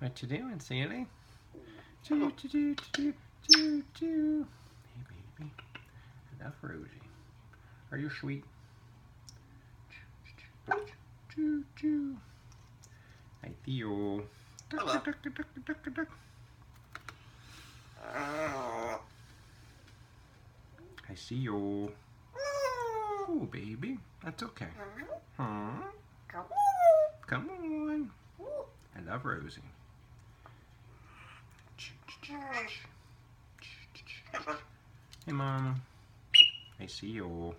What you doing, Sally? Choo choo choo choo choo choo. Hey baby. Enough Rosie. Are you sweet? Choo choo choo choo. Hi Theo. Duck, Hello. duck, duck, duck, duck, duck, duck. Ah. I see you. Oh baby. That's okay. Mm-hmm. Huh? Come on. I love Rosie. Hey, Mom. I see you.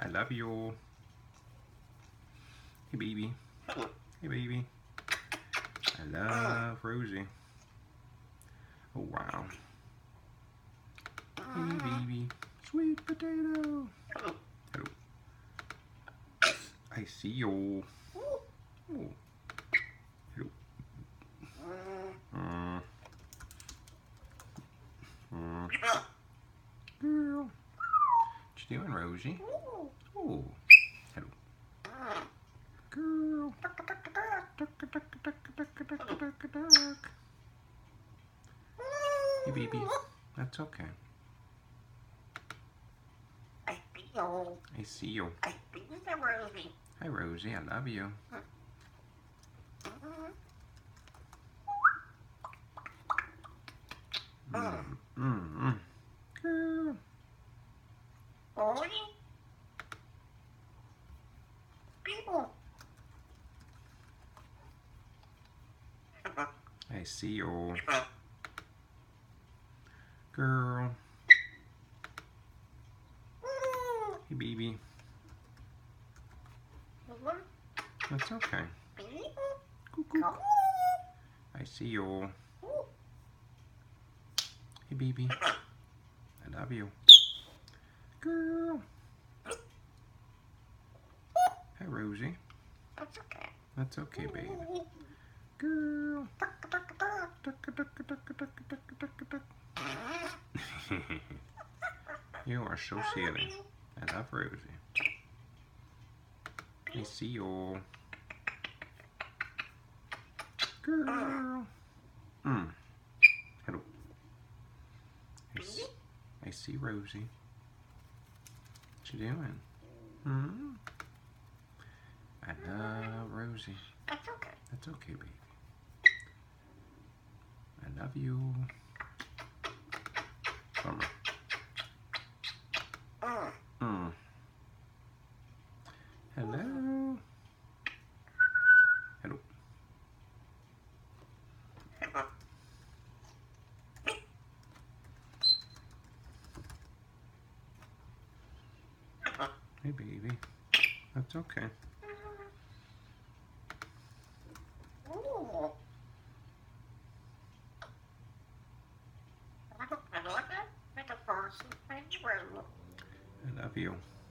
I love you. Hey, baby. Hey, baby. I love Rosie. Oh, wow. Hey, baby. Sweet potato. Hello. I see you. Oh. Hello. Uh, uh, girl. What you doing, Rosie? Oh. Hello. Girl. Hey, baby. That's okay. I feel, I see you. I see the Rosie. Hi, Rosie. I love you. Hmm. Mm, mm, mm. I see you. Girl. Hey, baby. That's okay. I see you. Hey, baby. I love you. Girl. Hi, Rosie. That's okay. That's okay, baby. Girl. You are so silly. I love Rosie. I see you. Girl. Mm. Hello. I see, I see Rosie. What you doing? Hmm? I love Rosie. That's okay. That's okay, baby. I love you. Mm. Mm. Hello. Hello. Hey, baby. That's okay. I love it.